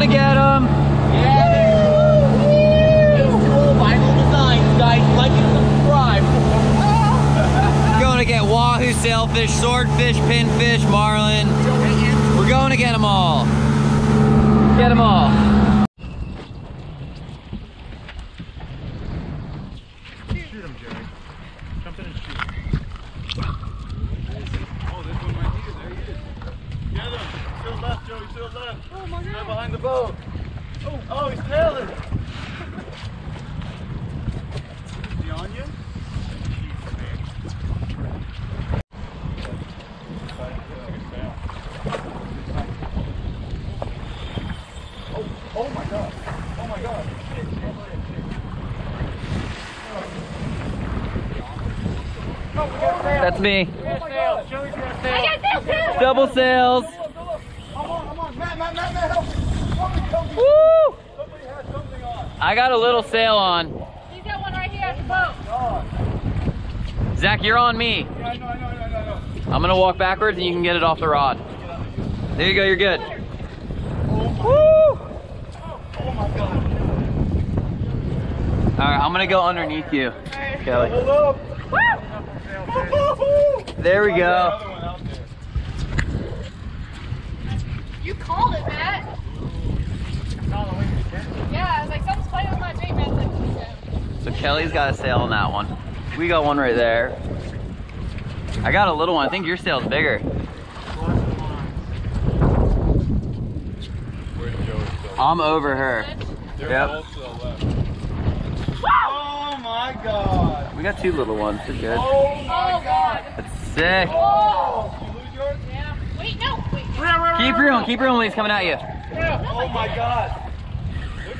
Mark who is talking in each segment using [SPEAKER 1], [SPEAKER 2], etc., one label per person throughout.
[SPEAKER 1] gonna get them. Gonna get wahoo, sailfish, swordfish, pinfish, marlin. We're going to get them all. Get them all.
[SPEAKER 2] Shoot them, Jerry. Jump in and shoot. Joey. To the left. Oh, my God. Right behind the boat. Oh, oh, he's tailing. Is he on you? Oh, oh my God. Oh my God.
[SPEAKER 1] That's me.
[SPEAKER 2] Joey's got a
[SPEAKER 3] got this.
[SPEAKER 1] Double sails.
[SPEAKER 2] Come on, come on. Matt, Matt, Matt, Matt, help me. Help me, help me.
[SPEAKER 1] Woo!
[SPEAKER 2] Somebody has something on.
[SPEAKER 1] I got a little sail on.
[SPEAKER 3] He's got one right here at the boat.
[SPEAKER 1] Zach, you're on me.
[SPEAKER 2] Yeah, I know, I know, I know, I know.
[SPEAKER 1] I'm gonna walk backwards and you can get it off the rod. There you go, you're good. Woo!
[SPEAKER 2] Oh my God.
[SPEAKER 1] Alright, I'm gonna go underneath you, Kelly. There we go.
[SPEAKER 2] Another one out there.
[SPEAKER 3] You called it, Matt. Yeah, I was like, something's playing with my bait, man. Like,
[SPEAKER 1] So Kelly's got a sail on that one. We got one right there. I got a little one. I think your sail's bigger.
[SPEAKER 2] Where's Joey still?
[SPEAKER 1] I'm over her.
[SPEAKER 2] They're
[SPEAKER 1] Yep.
[SPEAKER 2] both to the left. Oh my God.
[SPEAKER 1] We got two little ones. They're good.
[SPEAKER 2] Oh
[SPEAKER 3] oh,
[SPEAKER 2] my God.
[SPEAKER 1] That's sick.
[SPEAKER 3] Oh.
[SPEAKER 2] You lose?
[SPEAKER 3] Yeah. Wait, no. Wait.
[SPEAKER 1] Keep room, keep room, He's coming at you.
[SPEAKER 2] Oh my God.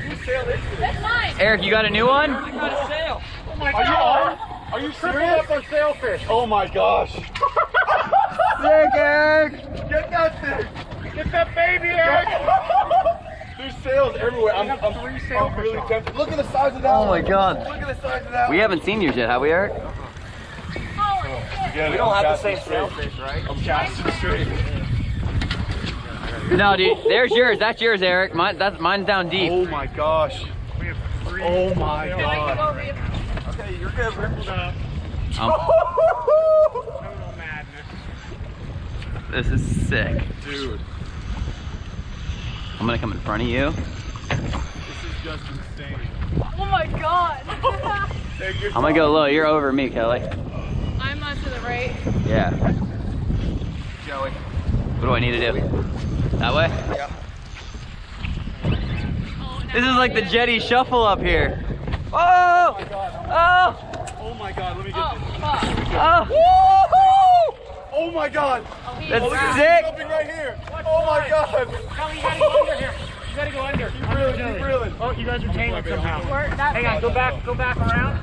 [SPEAKER 2] Look whose sail is this?
[SPEAKER 3] That's mine.
[SPEAKER 1] Eric, you got a new one?
[SPEAKER 2] Oh Are you on? Are you serious? up our sailfish. Oh my gosh.
[SPEAKER 1] Sick, Eric.
[SPEAKER 2] Get that thing. Get that baby, Eric. There's sails everywhere. I'm, I'm, I'm really tempted. Look at the size of that
[SPEAKER 1] Oh my
[SPEAKER 2] one.
[SPEAKER 1] god.
[SPEAKER 2] Look at the size of that
[SPEAKER 1] We haven't seen yours yet, have we, Eric?
[SPEAKER 3] Oh, oh, Holy shit.
[SPEAKER 2] We don't have the same sailfish, right? I'm casting straight.
[SPEAKER 1] No, dude. There's yours. That's yours, Eric. Mine, that's mine's down deep.
[SPEAKER 2] Oh my gosh.
[SPEAKER 4] We have three.
[SPEAKER 2] Oh my
[SPEAKER 3] Can come
[SPEAKER 2] god.
[SPEAKER 3] over you?
[SPEAKER 2] Okay, you're good.
[SPEAKER 4] Hold up.
[SPEAKER 1] Um,
[SPEAKER 4] Total madness.
[SPEAKER 1] this is sick.
[SPEAKER 2] Dude,
[SPEAKER 1] I'm gonna come in front of you.
[SPEAKER 2] this is just insane.
[SPEAKER 3] Oh my god.
[SPEAKER 1] I'm gonna go low. You're over me, Kelly.
[SPEAKER 3] I'm on to the right.
[SPEAKER 1] Yeah.
[SPEAKER 2] Joey.
[SPEAKER 1] What do I need to do? That way?
[SPEAKER 2] Yeah.
[SPEAKER 1] This is like the jetty shuffle up here. Oh! Oh!
[SPEAKER 2] Oh my god, let me get
[SPEAKER 3] Oh,
[SPEAKER 2] this.
[SPEAKER 3] fuck.
[SPEAKER 1] Oh!
[SPEAKER 2] Oh my god.
[SPEAKER 3] Oh,
[SPEAKER 1] That's
[SPEAKER 2] Oh,
[SPEAKER 1] sick.
[SPEAKER 2] jumping right here. Oh my god.
[SPEAKER 4] Kelly, you gotta go under here. You gotta go under.
[SPEAKER 2] Keep reeling, keep reeling.
[SPEAKER 4] Oh, you guys are tangled somehow. Hang on, go back, go back around.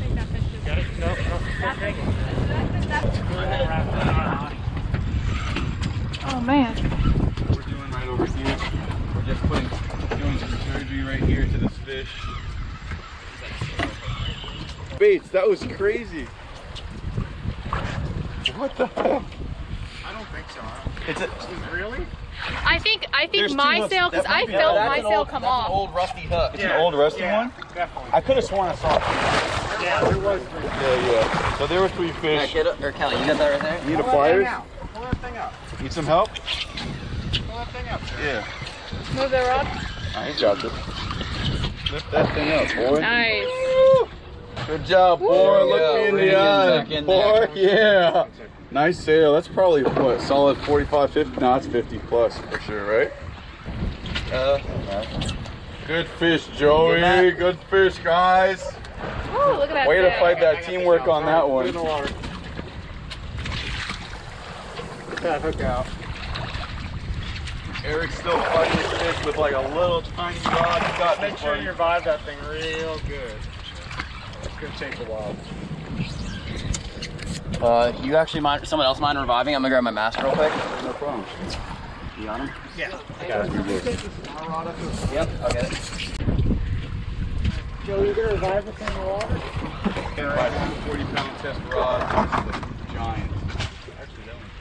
[SPEAKER 3] Take that fish to-
[SPEAKER 4] Got it? No, no. Take it.
[SPEAKER 3] Oh man.
[SPEAKER 2] We're doing right over here. We're just putting, doing some surgery right here to this fish. Bates, that was crazy. What the heck?
[SPEAKER 4] I don't think so.
[SPEAKER 2] It's a,
[SPEAKER 4] Really?
[SPEAKER 3] I think I think
[SPEAKER 2] There's
[SPEAKER 3] my
[SPEAKER 2] two
[SPEAKER 3] sail because I felt
[SPEAKER 2] that's
[SPEAKER 3] my sail
[SPEAKER 2] old-
[SPEAKER 3] come
[SPEAKER 2] that's
[SPEAKER 3] off.
[SPEAKER 2] An old rusty hook. It's
[SPEAKER 4] Yeah.
[SPEAKER 2] an old rusty
[SPEAKER 4] Yeah,
[SPEAKER 2] one.
[SPEAKER 4] Definitely.
[SPEAKER 2] I could have sworn I saw it.
[SPEAKER 4] Yeah, there was.
[SPEAKER 2] Yeah, yeah. So there were three fish.
[SPEAKER 1] Get it, or Kelly, you got that right there?
[SPEAKER 2] Need a
[SPEAKER 4] Pull that
[SPEAKER 2] pliers?
[SPEAKER 4] Thing out. That thing out.
[SPEAKER 2] Need some help?
[SPEAKER 4] Pull that thing out.
[SPEAKER 2] Yeah.
[SPEAKER 3] Move the rod.
[SPEAKER 2] I ain't got this. Lift that thing up, boy.
[SPEAKER 3] Nice.
[SPEAKER 2] Good job, boy. Look
[SPEAKER 1] go.
[SPEAKER 2] me in the
[SPEAKER 1] get
[SPEAKER 2] eye.
[SPEAKER 1] back in
[SPEAKER 2] Boy,
[SPEAKER 1] there.
[SPEAKER 2] yeah. Nice sail. That's probably what solid 45, 50. No, it's 50 plus for sure, right?
[SPEAKER 1] Uh,
[SPEAKER 2] Good fish, Joey.
[SPEAKER 1] Good
[SPEAKER 2] Good fish, guys.
[SPEAKER 3] Ooh, look at that.
[SPEAKER 2] Way to fight that teamwork on that
[SPEAKER 4] Put it in the
[SPEAKER 2] one.
[SPEAKER 4] Water. That hook out.
[SPEAKER 2] Eric's still fighting his fish with like a little tiny rod. He's got
[SPEAKER 4] Make sure you revive that thing real good. It's gonna take a while.
[SPEAKER 1] uh, you actually mind, someone else mind reviving? I'm gonna grab my mask real quick.
[SPEAKER 2] No problem.
[SPEAKER 1] You on him?
[SPEAKER 4] Yeah, I got it.
[SPEAKER 1] Yep, I'll get it.
[SPEAKER 4] Joe, you gonna revive this in the water?
[SPEAKER 2] Five 40 pound test rod. Giant. Actually, that one's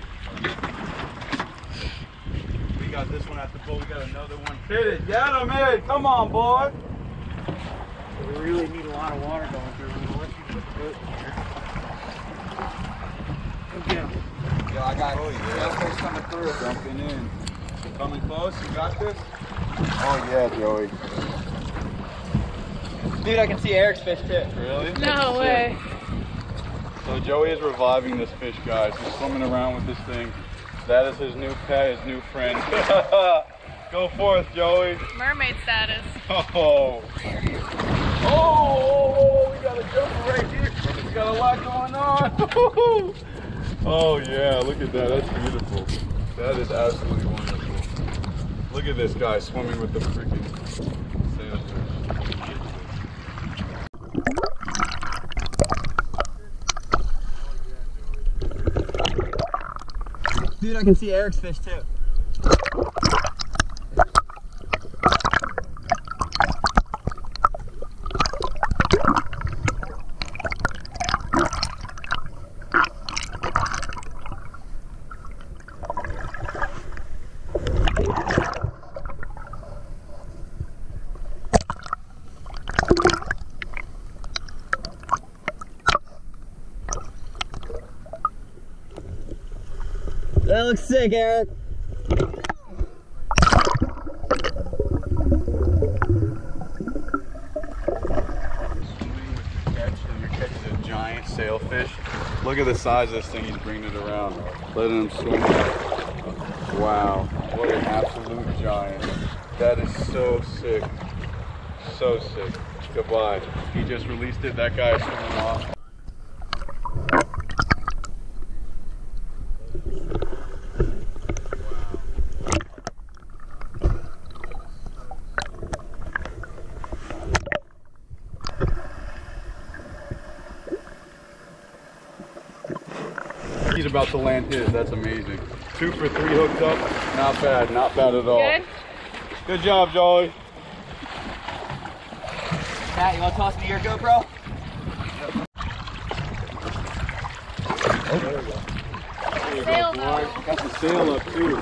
[SPEAKER 2] We got this one at the boat. We got another one. Hit it. Get him in. Come on, boy.
[SPEAKER 4] We really need a lot of water going through. Unless you
[SPEAKER 2] Yeah, I got oh, yeah. fish coming through. Jumping in. Coming close. You got this? Oh yeah, Joey.
[SPEAKER 1] Dude, I can see Eric's fish too.
[SPEAKER 2] Really?
[SPEAKER 3] No way.
[SPEAKER 2] So Joey is reviving this fish, guys. He's swimming around with this thing. That is his new pet, his new friend. Go forth, Joey.
[SPEAKER 3] Mermaid status.
[SPEAKER 2] Oh. Oh, we got a jumper right here. We got a lot going on. oh yeah, look at that. That's beautiful. That is absolutely wonderful. Look at this guy swimming with the freaking sailfish.
[SPEAKER 1] Dude, I can see Eric's fish too. That looks sick, Eric.
[SPEAKER 2] sailfish. Look at the size of this thing he's bringing it around. Letting him swim. Wow, what an absolute giant. That is so sick. So sick. Goodbye. He just released it. That guy is swimming off. About to land his. That's amazing. Two for three hooked up. Not bad. Not bad at all.
[SPEAKER 3] Good?
[SPEAKER 2] Good job, Joey.
[SPEAKER 1] Matt, you want to toss me your GoPro?
[SPEAKER 3] Sail though.
[SPEAKER 2] Got the sail up too.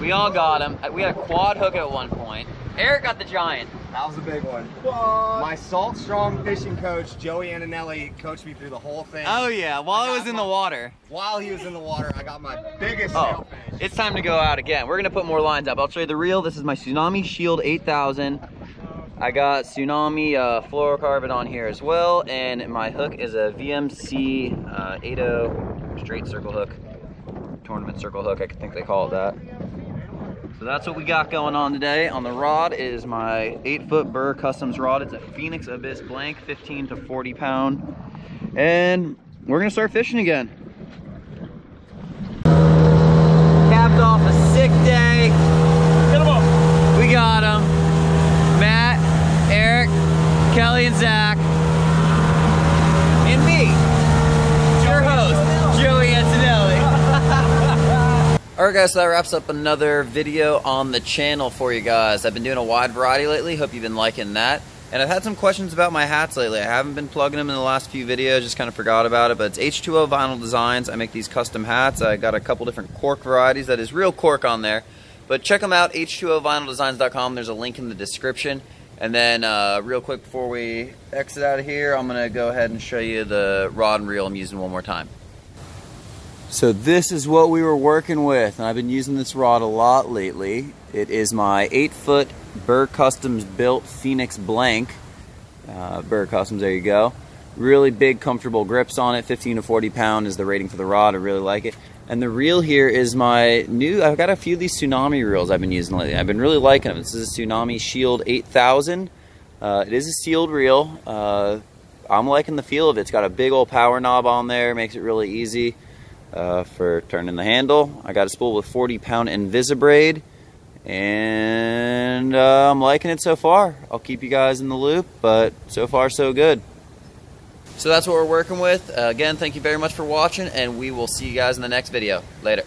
[SPEAKER 1] We all got him. We had a quad hook at one point. Eric got the giant.
[SPEAKER 5] That was a big one. My Salt Strong fishing coach, Joey Antonelli, coached me through the whole thing.
[SPEAKER 1] Oh yeah, while
[SPEAKER 5] I
[SPEAKER 1] it
[SPEAKER 5] got
[SPEAKER 1] was in the water.
[SPEAKER 5] While he was in the water, I got my biggest
[SPEAKER 1] Oh,
[SPEAKER 5] sailfish.
[SPEAKER 1] it's time to go out again. We're gonna put more lines up. I'll show you the reel. This is my Tsunami Shield 8000. I got Tsunami uh, fluorocarbon on here as well, and my hook is a VMC uh, 80 straight circle hook, tournament circle hook. I think they call it that. So that's what we got going on today. On the rod is my eight foot Burr Customs rod. It's a Phenix Abyss blank, 15 to 40 pound. And we're gonna start fishing again. Capped off a sick day. Get him up. We got him. Matt, Eric, Kelly, and Zach. And me, your host, Joey Antonelli. Alright guys, so that wraps up another video on the channel for you guys. I've been doing a wide variety lately, hope you've been liking that. And I've had some questions about my hats lately. I haven't been plugging them in the last few videos, just kind of forgot about it, but it's H2O Vinyl Designs. I make these custom hats. I got a couple different cork varieties. That is real cork on there. But check them out, h2ovinyldesigns.com. There's a link in the description. And then uh, real quick before we exit out of here, I'm going to go ahead and show you the rod and reel I'm using one more time. So this is what we were working with, and I've been using this rod a lot lately. It is my 8-foot Burr Customs built Phenix Blank. Uh, Burr Customs, there you go. Really big, comfortable grips on it. 15 to 40 pound is the rating for the rod. I really like it. And the reel here is my new, I've got a few of these Tsunami reels I've been using lately. I've been really liking them. This is a Tsunami Shield 8000. Uh, it is a sealed reel. Uh, I'm liking the feel of it. It's got a big old power knob on there. Makes it really easy uh, for turning the handle. I got a spool with 40 pound Invisibraid and uh, I'm liking it so far. I'll keep you guys in the loop, but so far so good. So that's what we're working with. Uh, again, thank you very much for watching and we will see you guys in the next video. Later.